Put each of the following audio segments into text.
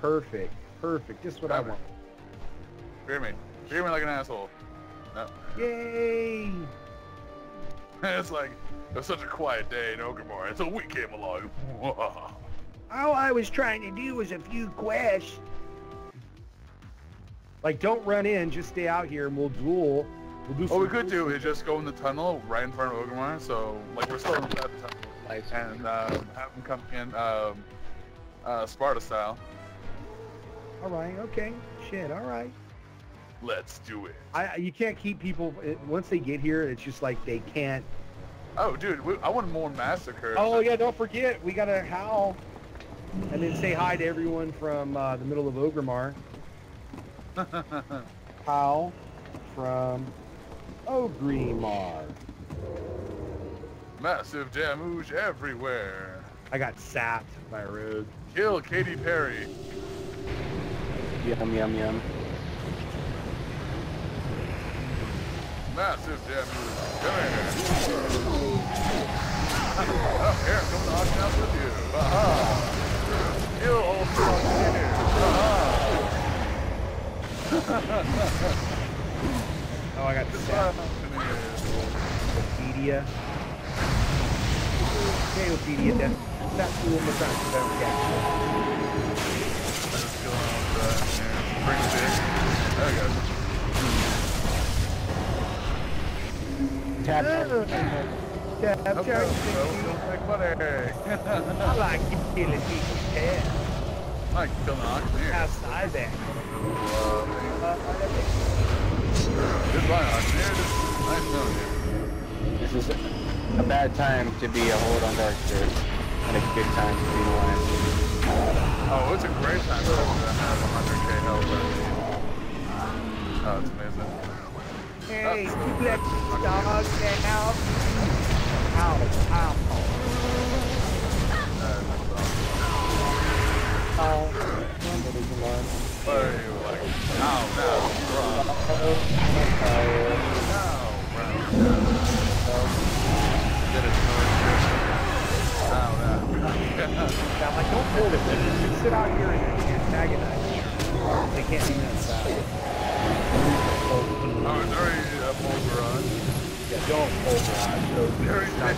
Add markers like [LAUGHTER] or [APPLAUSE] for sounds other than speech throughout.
Perfect. Perfect. Just what I want. Hear me. Hear me like an asshole. No. Yay! [LAUGHS] it's like, it was such a quiet day in Orgrimmar until we came along. [LAUGHS] All I was trying to do was a few quests. Like, don't run in. Just stay out here and we'll duel. We'll do What we could do is just go in the tunnel right in front of Orgrimmar, so, like, we're still in that tunnel. Nice. And um, have them come in um, uh, Sparta style. All right. Okay. Shit. All right. Let's do it. I you can't keep people it, once they get here. It's just like they can't. Oh, dude, we, I want more massacre. Oh yeah. Don't forget we gotta howl, and then say hi to everyone from uh, the middle of Orgrimmar. [LAUGHS] Howl from Orgrimmar. Massive damage everywhere. I got sapped by a rogue. Kill Katy Perry. Yum yum yum. Massive damage. Come here. oh, here, come to auction house with you. Aha. Kill all the auctioneers. Aha. Oh, I got Goodbye, sapped. Wikipedia. Okay, Wikipedia. That's that's cool. I'm trying to yeah. Just kill all the auctioneers. Bring it in. There we go. Tap. To don't take money. I like killing people's heads Like killing an auctioneer. outside there. Goodbye. Nice knowing you. This is a bad time to be a hold on dark Darkster, and a good time to be one. Oh, it's a great time to have 100k health. Oh, it's amazing. Hey, you let the dog get out. Ow, ow. Uh, that's awesome. Oh, What are you like? Ow, now, drop.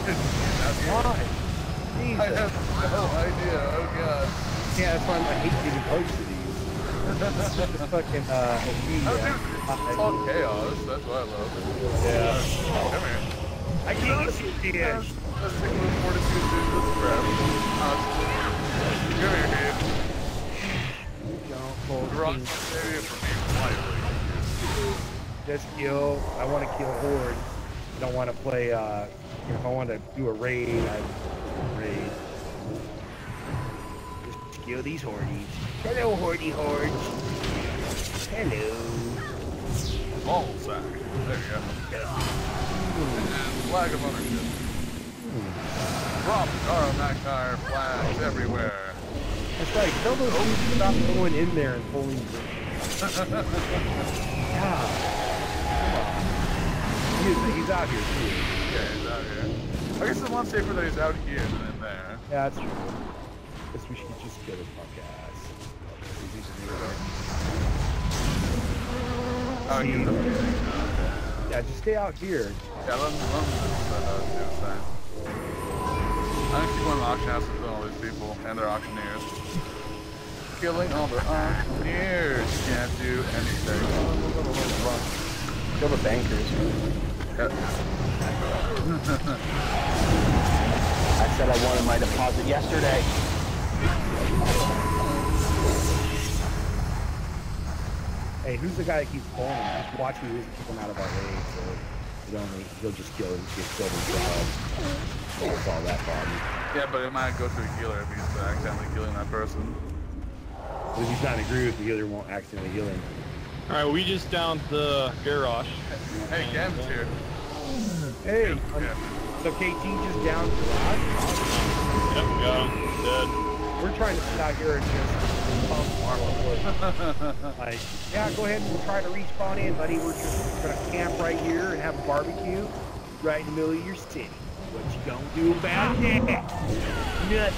Why? I have no idea. Oh, God. Yeah, that's why I hate getting close to these. It's fucking, uh, Oh, dude, it's all chaos. That's what I love. Yeah. Come here. I can't see Let's let's take a little fortitude to this crap. Uh, come here, dude. Just kill. I want to kill horde. I don't want to play. Uh, if I want to do a raid, I raid. Just kill these hordes. Hello, hordy hordes. Hello. Ball sack. There you go. And flag of ownership. Drop Gara Magnar flags everywhere. That's right. Tell those oh. dudes to stop going in there and pulling. [LAUGHS] God. He's, he's out here too. Yeah, he's out here. I guess it's a lot safer that he's out here than in there. Yeah, that's true. I guess we should just kill his punk ass. He's using the Oh, he's up here. Yeah, just stay out here. Yeah, let him, let him uh, do his thing. I'm gonna keep going to auction house and killing all these people and their auctioneers. Killing all the auctioneers. Can't do anything. Kill the bankers. I said I wanted my deposit yesterday. Hey, who's the guy that keeps pulling him? Just watch me keep him out of our raid, so he don't, he'll just kill him, get killed himself. Don't solve that problem. Yeah, but it might go to a healer if he's accidentally killing that person. But if he's not in agree with the healer, won't accidentally heal him. Alright, we just downed the Garrosh. Hey, Gam's here. Hey, Yeah. so KT just down Garrosh. Yep, got him. Dead. We're trying to sit out here and just pump armor. [LAUGHS] like, yeah, go ahead and try to respawn in, buddy. We're just gonna camp right here and have a barbecue right in the middle of your city. What you gonna do about that? Nothing.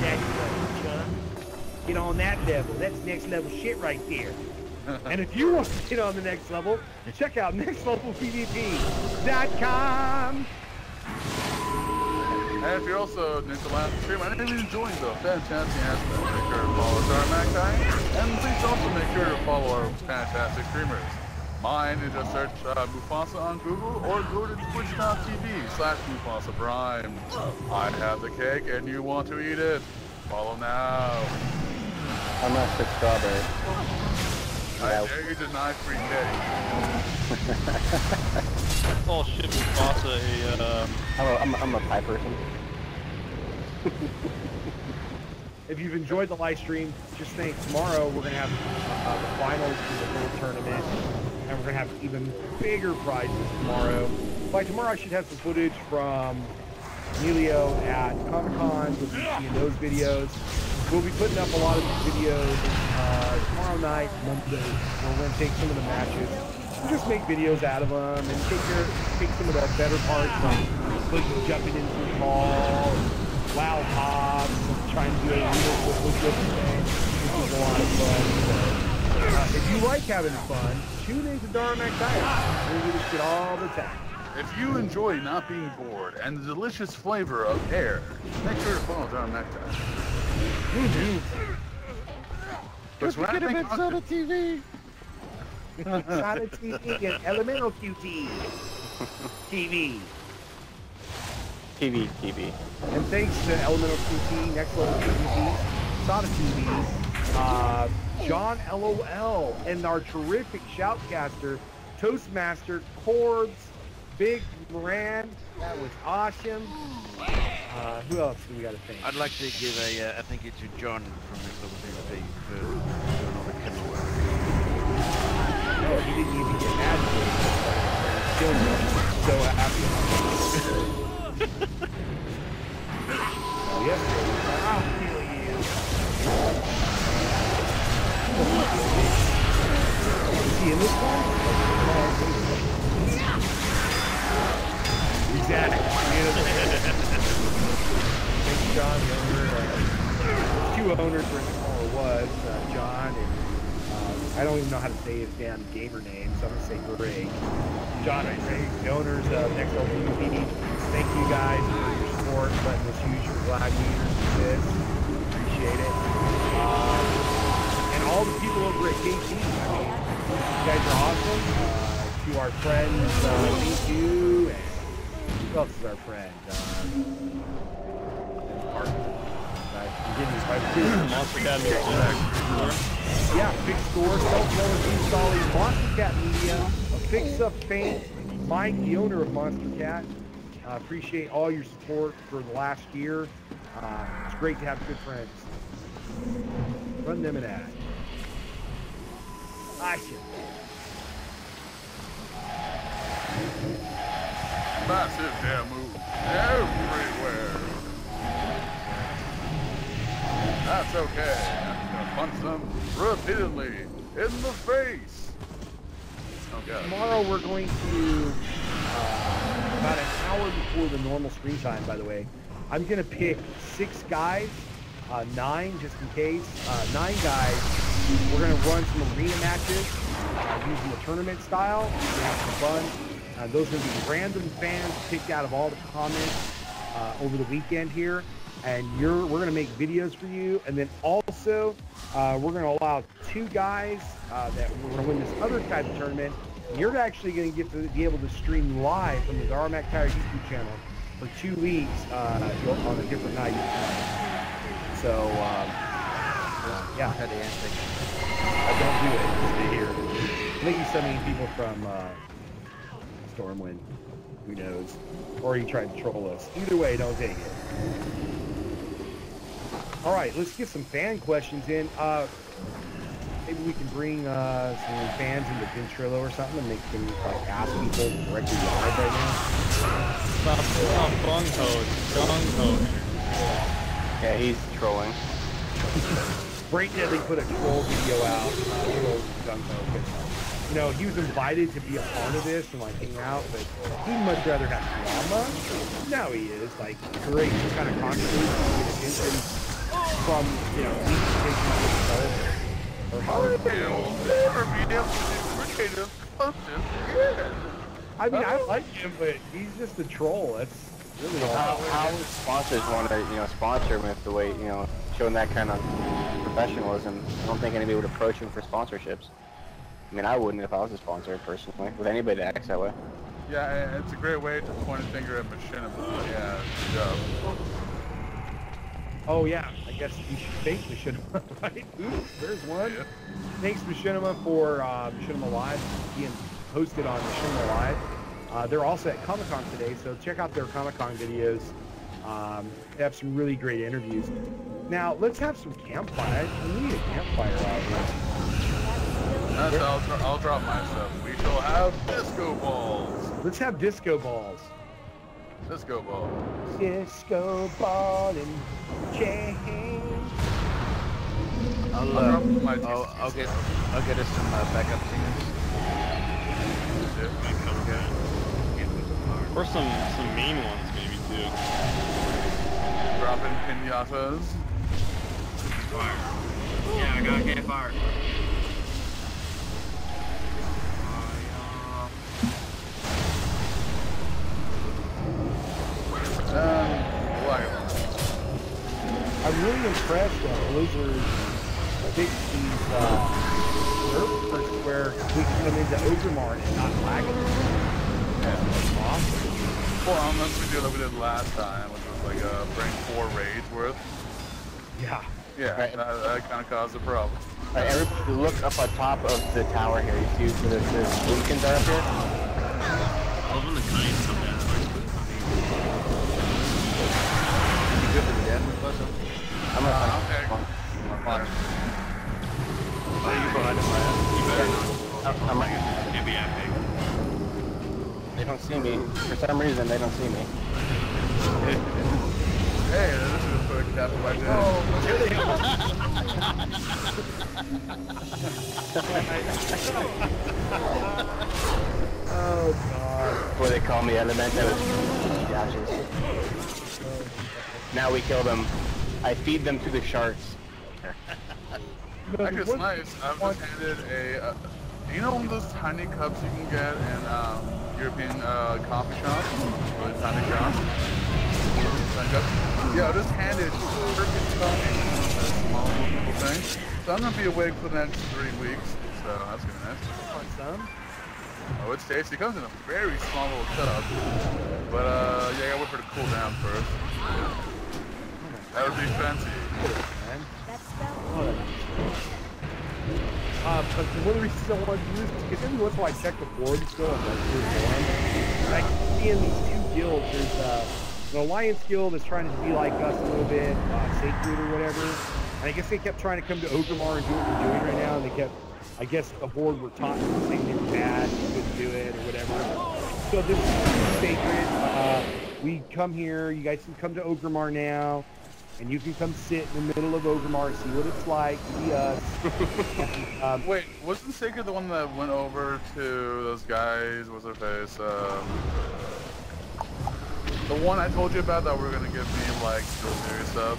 That's right, Chuck. get on that level. That's next level shit right there. [LAUGHS] and if you want to get on the next level, check out nextlevelpvp.com. And if you're also new to last stream and you're enjoying the fantastic aspect, make sure to follow Dara Mactire. And please also make sure to follow our fantastic streamers. Mine is just search uh, Mufasa on Google or go to twitch.tv slash Mufasa Prime. I have the cake and you want to eat it. Follow now. I'm not for strawberry. I dare you deny free cake. Oh shit, Mufasa, a, uh, I'm a, I'm a, I'm a pie person. If you've enjoyed the live stream, just think tomorrow we're going to have uh, the finals for the little tournament, and we're going to have even bigger prizes tomorrow. By tomorrow, I should have some footage from Emilio at Comic Con. You'll be seeing those videos. We'll be putting up a lot of these videos uh, tomorrow night, Monday. We're going to take some of the matches and just make videos out of them and take your, take some of the better parts like jumping into the ball, Wow Hobbs, trying to do a real quick today. This is a lot of fun. So, uh, if you like having fun, tune into Dara Mactires. We do this shit all the time. If you enjoy not being bored and the delicious flavor of air, make sure to follow Dara Mactire. Because when I think Soda TV. Soda TV and Elemental QT. TV. TV, TV. And thanks to Elemental QT, Next Level QT, Sada TV, uh, John LOL, and our terrific shoutcaster, Toastmaster, Corbs, Big Moran. That was awesome. Uh, who else do we got to thank? I'd like to give a, uh, I thank you to John from PvP for doing all the camera work. Oh, he didn't even get mad at me. Still so happy. [LAUGHS] oh, yesterday, say his damn gamer name, so I'm gonna say Greg. John and Greg, the owners of Next Level PvP. Thank you guys for your support, letting us use your gladiators for this. Appreciate it. Um, and all the people over at KT. I mean, you guys are awesome. Uh, to our friends, uh, thank you. And who else is our friend? Um, Mark. I'm getting these by Yeah, Big Score, self-known installing Monster Cat Media, a fix-up faint, Mike, the owner of Monster Cat. Uh, appreciate all your support for the last year. Uh, it's great to have good friends. Run them an ad. Action. massive damn move everywhere. That's okay. I'm gonna punch them repeatedly in the face. Tomorrow we're going to, uh, about an hour before the normal screen time, by the way, I'm going to pick six guys, uh, nine just in case, uh, nine guys. We're going to run some arena matches uh, using the tournament style. We're to have some fun. Uh, those are going to be random fans picked out of all the comments uh, over the weekend here. And you're, we're going to make videos for you. And then also, uh, we're going to allow two guys uh, that we're going to win this other type of tournament. You're actually going to get to be able to stream live from the Dara Mactire YouTube channel for two weeks uh, on a different night. So, um, yeah, Had the answer. I don't do it. Just stay here. Maybe so many people from uh, Stormwind. Who knows? Or he tried to troll us. Either way, don't take it. All right, let's get some fan questions in. Uh, maybe we can bring uh, some fans into Ventrilo or something and make them like ask people directly live right now. Stop, stop gung ho. Yeah, he's trolling. [LAUGHS] Brayton Deadly put a troll video out. Uh, troll Gung-Ho, 'cause, you know, he was invited to be a part of this and like hang out, but he'd much rather have drama. Now he is like great kind of controversy, attention. From you know each station of the developer. Or how You'll never be able to do creative content again. I mean, I like him, but he's just a troll. That's really How, all. how would sponsors want to, you know, sponsor him with the way, you know, showing that kind of professionalism? I don't think anybody would approach him for sponsorships. I mean, I wouldn't if I was a sponsor personally, with anybody that acts that way. Yeah, it's a great way to point a finger at Machinima. Yeah, good job. Oh yeah, I guess you should thank Machinima, [LAUGHS] right? Ooh, there's one. Yeah. Thanks Machinima for uh, Machinima Live being hosted on Machinima Live. Uh, they're also at Comic Con today, so check out their Comic Con videos. Um, they have some really great interviews. Now let's have some campfire. We need a campfire out here. That's I'll, I'll drop my stuff. We shall have disco balls. Let's have disco balls. Disco balls. Disco ball and chain. I'll, I'll uh, drop I'll, I'll get I'll get us some uh, backup singers. Or some some mean ones maybe too. Dropping pinatas. Fire. Yeah, I gotta get fired. Um, like, I'm really impressed that Blizzard fixed these uh, servers where we can come into Orgrimmar and not lag it. That's awesome. well, unless we do like we did last time, which was like uh, bring four raids worth. Yeah. Yeah, Right. that, that kind of caused a problem. Alright, everybody look up on top of the tower here. You see where the, the Boomkins are up here? See me. For some reason, they don't see me. Hey, this is a quick tap of my day. Oh, Oh, God. Before they call me Element, Dashes. Now we kill them. I feed them to the sharks. Actually, it's nice. I've just handed a, uh, you know one of those tiny cups you can get in um, European uh, coffee shops? Really tiny cups? Yeah, I just handed perfect tiny, a small little thing. So I'm gonna be awake for the next three weeks. So that's gonna be nice. Want? Oh, it's tasty. It comes in a very small little cup. But uh, yeah, I gotta wait for it to cool down first. That would be fancy. Man. That spell. Oh, that's- Uh, but one of the reasons I wanted to do this because every once in a while I check the board still on like Tier 1. And I see in these two guilds, there's uh, an Alliance guild that's trying to be like us a little bit, uh, Sacred or whatever. And I guess they kept trying to come to Orgrimmar and do what we're doing right now, and they kept, I guess the board were taught saying they were bad, you couldn't do it, or whatever. So this is Sacred. Uh, we come here, you guys can come to Orgrimmar now. And you can come sit in the middle of Orgrimmar, see what it's like be us. [LAUGHS] Um, Wait, wasn't Sacred the one that went over to those guys? What's their face? Um, the one I told you about that we were gonna give me like the series sub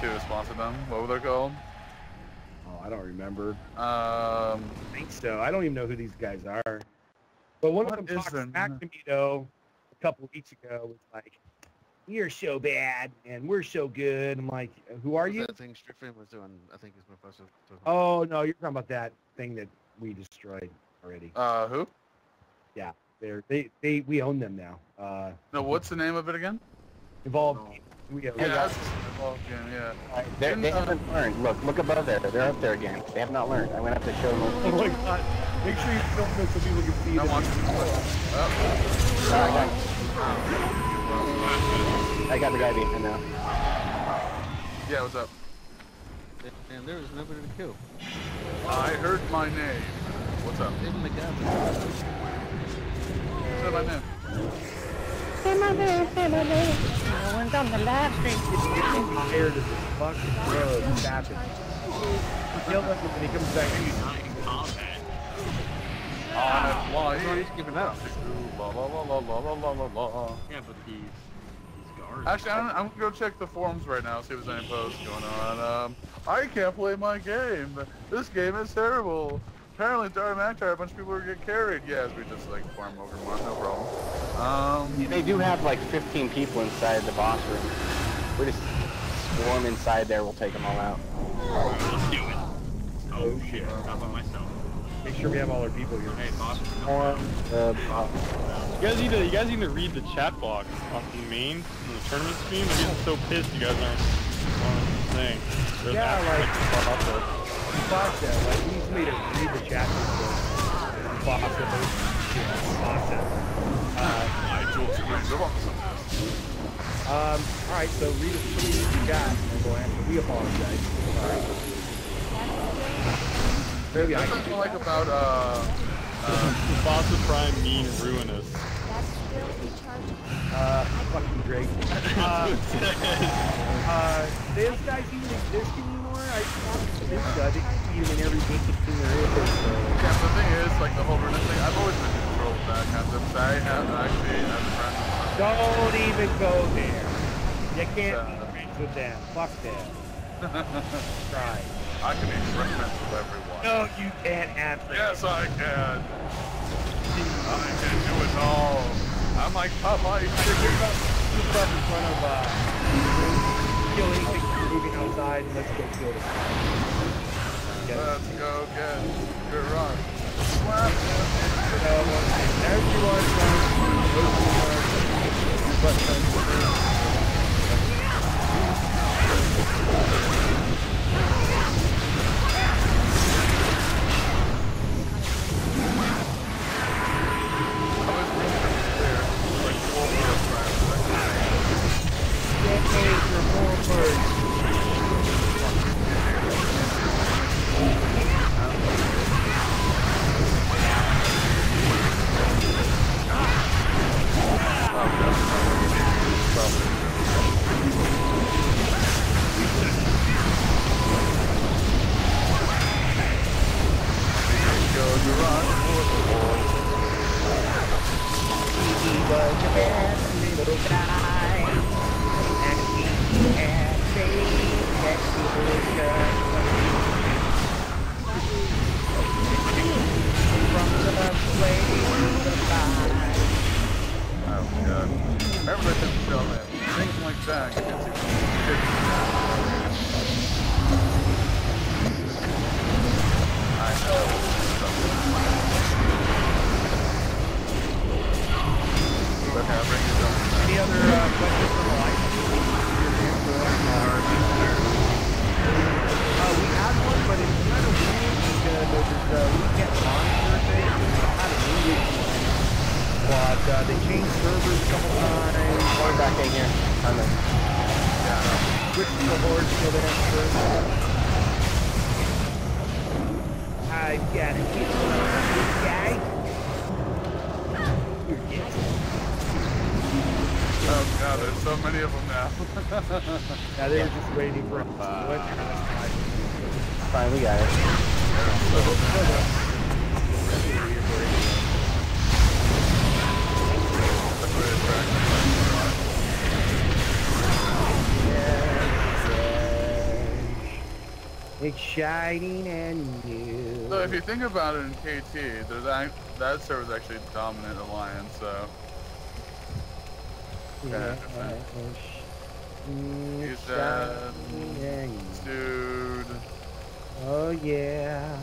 to sponsor them. What were they called? oh, I don't remember. Um, I think so. I don't even know who these guys are. But one of them talked back to me though a couple weeks ago was like, "You're so bad and we're so good." I'm like, "Who are What's you?" That thing Strickland was doing, I think is Mufasa. Oh no, you're talking about that thing that we destroyed already. uh, who? Yeah, they're, they they we own them now. Uh, No, what's the name of it again? Evolved. No. We Yeah, that's involved game. Yeah. Alright, They, uh, haven't learned. Look, look above there. They're up there again. They have not learned. I'm gonna have to show them. [LAUGHS] Oh my god! Make sure you film this so people can see I'm this. watching. Oh, Ah, I, got, the guy behind now. yeah, what's up? And there was nobody to kill. I heard my name. What's up? Even the guy. What's my name? Say my name, say my name. No one's on the live stream. I'm tired of this fucking road. It's happening. Kill him when he comes back. Not yeah, but these, these guards. Actually, I'm, I'm gonna go check the forums right now, see if there's any posts going on. Um, I can't play my game. This game is terrible. Apparently, during match, a bunch of people are getting carried. Yeah, as we just like farm over one, no problem. Um, they do have like 15 people inside the boss room. We just swarm inside there. We'll take them all out. Let's do it. Oh shit! Not by myself. Make sure we have all our people here. Hey, boss. Swarm the boss. You guys need to you guys need to read the chat box off the main in the tournament stream. I'm getting so pissed you guys aren't on the thing. There's Yeah, like- like process. Fuck that. Like, he needs me to read the chat before. Possibly. Yeah, awesome. Uh, I told you guys about um, alright, so read it, read the chat, and go after. We apologize. Alright. Maybe I That's can do I like that. about, uh, The [LAUGHS] boss of Prime mean ruinous. Uh, fucking great. [LAUGHS] Uh, [LAUGHS] uh, those guys even exist anymore? I think so. I think you see them in every game there is. So. yeah, the thing is, like the whole running thing, I've always been controlled with that concept. so I have actually, as a friend, Don't even go there. You can't be friends with them. Fuck them. Try. I can be friends with everyone. No, you can't answer. Yes, I can. I can do it all. I'm like Popeye You're chicken. up, you're up in front of, uh, kill anything moving outside and let's go kill it. Let's go get your run. Slap. So, there's your one, son. Those are He was a bad little I had an English one, but uh, they changed servers a couple times. Going back in here. I'm in. Switched the horse to the next server. I've got a kid this guy. You're guessing. Oh god, there's so many of them now. [LAUGHS] Yeah, they were just waiting for him to split. Fine, we got it. That's what attracts me. Exciting and new. So if you think about it in KT, there's act- that server is actually dominant alliance, so Yeah, He's exciting dude. Oh yeah.